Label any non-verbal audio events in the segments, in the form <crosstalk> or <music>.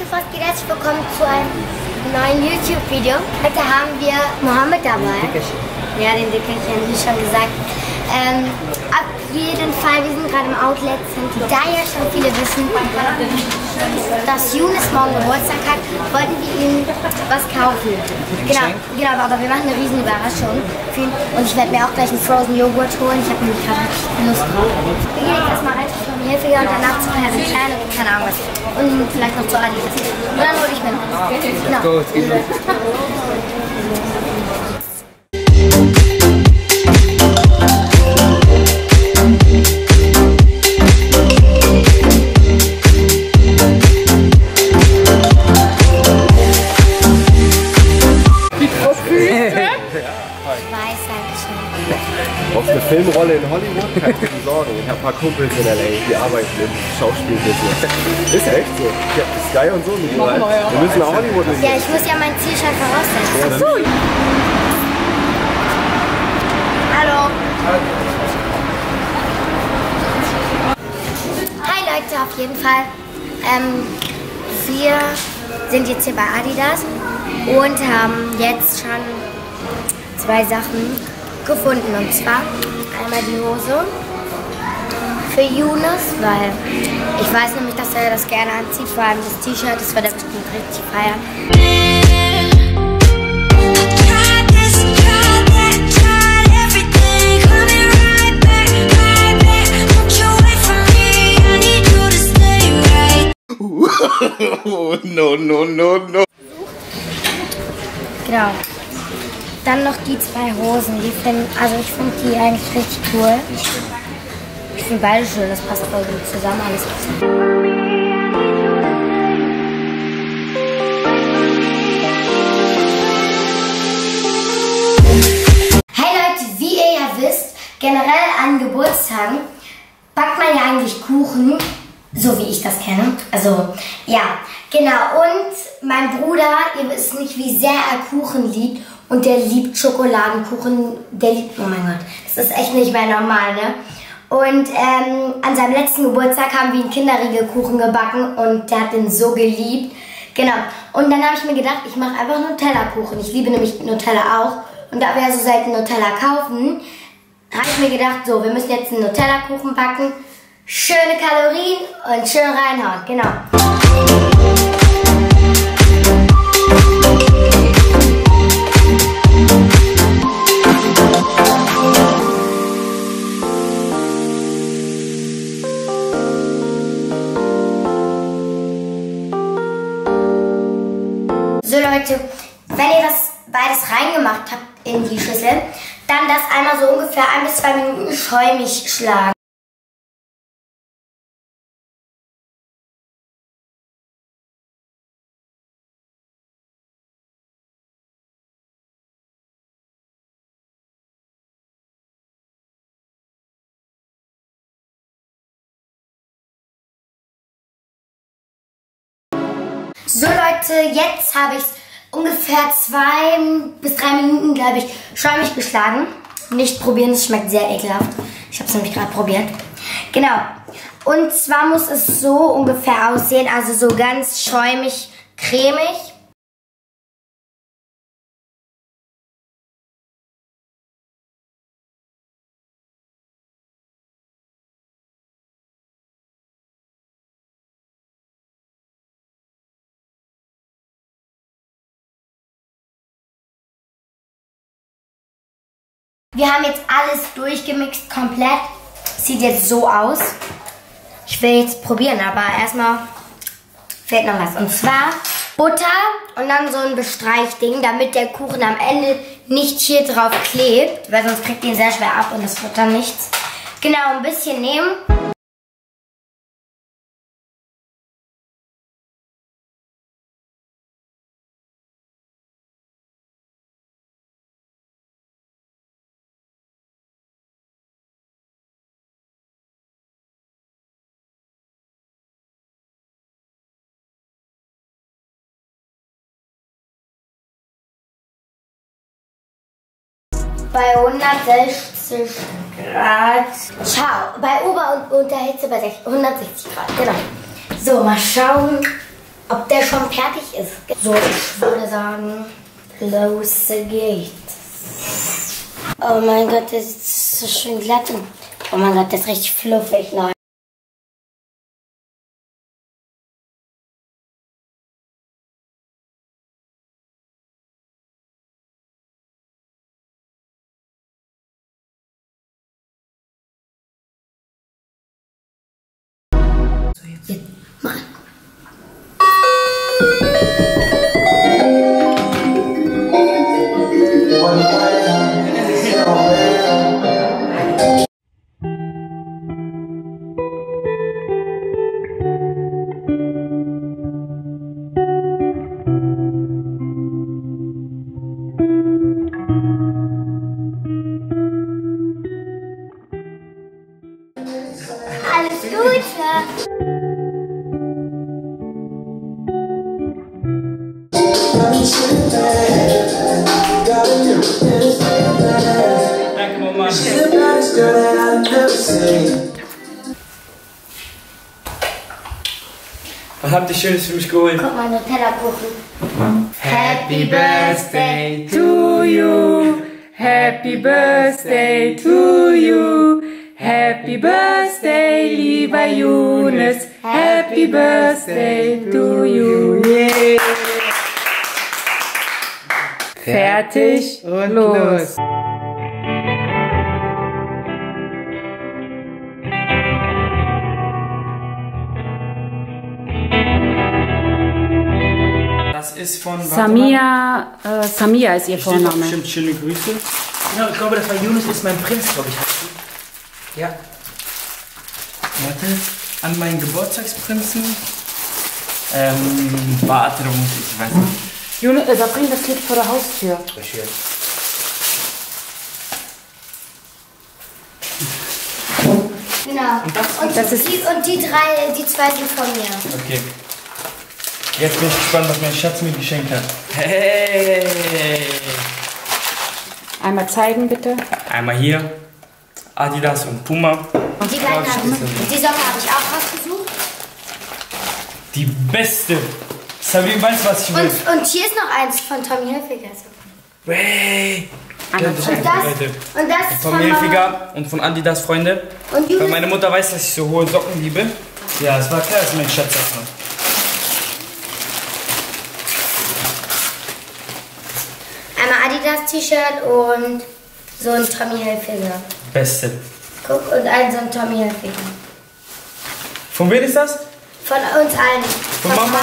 Leute, was geht herzlich willkommen zu einem neuen YouTube-Video. Heute haben wir Mohammed dabei. Ja, den Dickerchen, wie schon gesagt. Ähm, jeden Fall, wir sind gerade im Outlet Center. Da ja schon viele wissen, dass Younes morgen Geburtstag hat, wollten wir ihm was kaufen. Genau, genau, aber wir machen eine riesen Überraschung für ihn. Und ich werde mir auch gleich einen Frozen Joghurt holen. Ich habe nämlich gerade Lust drauf. Wir gehen jetzt erstmal rein zur Hilfe und danach zu Herrn Klein und keine Ahnung was. Und vielleicht noch zu Adidas. Und dann hole ich mir noch. Genau. <laughs> in Hollywood? Keine Sorgen. Ich habe ein paar Kumpels in L.A., die arbeiten im Schauspielbusiness. Ist echt so. Ich habe Sky und so mitgebracht. Wir müssen nach Hollywood. Ja, ich muss ja mein Ziel schon voraussetzen. Ach so. Hallo. Hi Leute, auf jeden Fall. Ähm, wir sind jetzt hier bei Adidas und haben jetzt schon zwei Sachen gefunden. Und zwar einmal die Hose für Yunus, weil ich weiß nämlich, dass er das gerne anzieht. Vor allem das T-Shirt, das wird er bestimmt richtig feiern. <laughs> No, no, no, no. Genau. Dann noch die zwei Hosen. Die finden, also ich finde die eigentlich richtig cool. Ich finde beide schön, das passt voll gut zusammen, alles. Hey Leute, wie ihr ja wisst, generell an Geburtstagen backt man ja eigentlich Kuchen, so wie ich das kenne. Also, ja, genau. Und mein Bruder, ihr wisst nicht, wie sehr er Kuchen liebt. Und der liebt Schokoladenkuchen. Der liebt, oh mein Gott, das ist echt nicht mehr normal, ne? Und ähm, an seinem letzten Geburtstag haben wir einen Kinderriegelkuchen gebacken und der hat den so geliebt. Genau. Und dann habe ich mir gedacht, ich mache einfach Nutella-Kuchen. Ich liebe nämlich Nutella auch. Und da wir ja so selten Nutella kaufen, habe ich mir gedacht, so, wir müssen jetzt einen Nutella-Kuchen backen. Schöne Kalorien und schön reinhauen. Genau. So Leute, wenn ihr das beides reingemacht habt in die Schüssel, dann das einmal so ungefähr ein bis zwei Minuten schäumig schlagen. So Leute, jetzt habe ich ungefähr zwei bis drei Minuten, glaube ich, schäumig geschlagen. Nicht probieren, es schmeckt sehr ekelhaft. Ich habe es nämlich gerade probiert. Genau. Und zwar muss es so ungefähr aussehen, also so ganz schäumig, cremig. Wir haben jetzt alles durchgemixt, komplett. Sieht jetzt so aus. Ich will jetzt probieren, aber erstmal fehlt noch was. Und zwar Butter und dann so ein Bestreichding, damit der Kuchen am Ende nicht hier drauf klebt, weil sonst kriegt ihn sehr schwer ab und das wird dann nichts. Genau, ein bisschen nehmen. Bei 160 Grad. Ciao. Bei Ober- und Unterhitze bei 160 Grad. Genau. So, mal schauen. ob der schon fertig ist. So, ich würde sagen, los geht's. Oh mein Gott, das ist so schön glatt. Oh mein Gott, das ist richtig fluffig, Leute. Jetzt Danke, Mama. Was habt ihr Schönes für mich geholt? Guck mal, Nutella-Kuchen. Happy Birthday to you. Happy Birthday to you. Happy Birthday, lieber Jonas. Happy Birthday to you. Yeah. Fertig und los. Das ist von. Samia, äh, Samia ist ihr Steht Vorname. bestimmt schöne Grüße. Ja, ich glaube, das war Yunus ist mein Prinz, glaube ich. Ja. Warte. An meinen Geburtstagsprinzen. Ähm, warte, da muss ich, ich weiß nicht. Juni, äh, Sabrina, das liegt vor der Haustür. Genau. Und das- und, das ist- die, und die drei, die zwei sind von mir. Okay. Jetzt bin ich gespannt, was mein Schatz mir geschenkt hat. Hey! Einmal zeigen, bitte. Einmal hier. Adidas und Puma. Und die beiden habe ich. Die Socke habe ich auch rausgesucht. Die beste. Sabine, weißt du, was ich will? Und, und hier ist noch eins von Tommy Hilfiger. Hey! Und das, und das ist Von von Mama. Hilfiger und von Adidas Freunde. Und Weil meine Mutter weiß, dass ich so hohe Socken liebe. Ja, es war klar, dass mein Schatz das macht. einmal Adidas T-Shirt und so ein Tommy Hilfiger. Beste. Guck, und ein so ein Tommy Hilfiger. Von wem ist das? Von uns allen. Von Mama?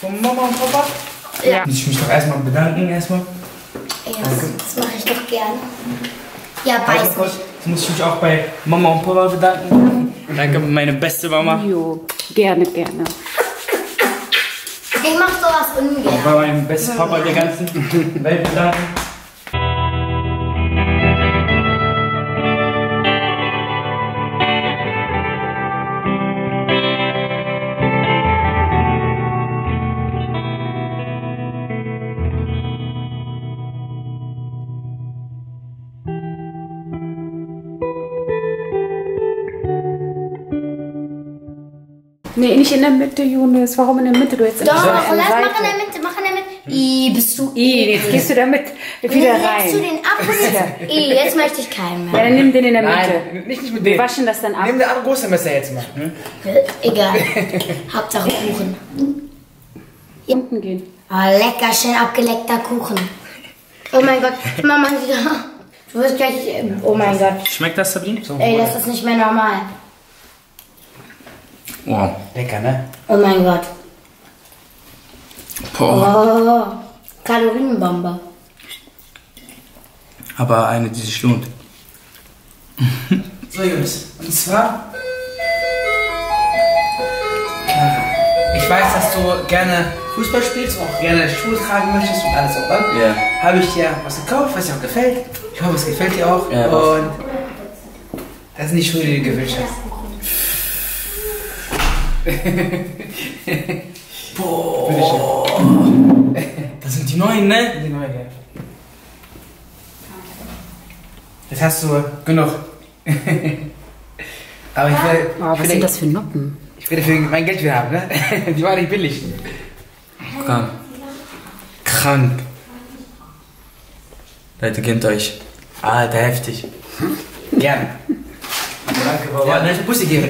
Von Mama und Papa? Ja. Muss ich mich doch erstmal bedanken, erstmal. Ja, das mache ich doch gerne. Ja, kurz, nicht. jetzt muss ich mich auch bei Mama und Papa bedanken. Danke, meine beste Mama. Jo, gerne, gerne. Ich mach sowas ungern. Bei meinem besten Papa der ganzen Welt bedanken. Nee, nicht in der Mitte, Jonas. Warum in der Mitte? Du jetzt in Doch, lass, mach in der Mitte, mach in der Mitte. I, bist du Ih, jetzt gehst du damit wieder legst du rein. den ab und jetzt, I, jetzt möchte ich keinen Ja, mehr. dann nimm den in der Mitte. Nein, nicht, nicht mit Wir dem. waschen das dann ab. Nimm den anderen großen Messer jetzt mal. Egal. <laughs> Hauptsache Kuchen. Unten gehen. Ah, lecker, schön abgeleckter Kuchen. Oh mein Gott, Mama wieder. <laughs> Du wirst gleich. Oh mein Gott. Schmeckt das, Sabine? Ey, das ist nicht mehr normal. Oh. Lecker, ne? Oh mein Gott. Boah. Oh. Kalorienbombe. Aber eine, die sich lohnt. So, Jungs. Und zwar. Clara, Ich weiß, dass du gerne Fußball spielst und auch gerne Schuhe tragen möchtest und alles, oder? Ja. Habe ich dir was gekauft, was dir auch gefällt. Ich hoffe, es gefällt dir auch. Ja, und das sind die Schuhe, die du gewünscht hast. <laughs> Das sind die neuen, ne? Die neue, ja. Jetzt hast du genug. <laughs> Aber ich will, Oh, ich was will, sind das für Noppen? ich will dafür mein Geld wieder haben, ne? <laughs> Die waren nicht billig. Krank. Krank. Leute, kennt euch. Alter, heftig. Gerne. Danke, Baba. Ja, ne, ich muss dir geben.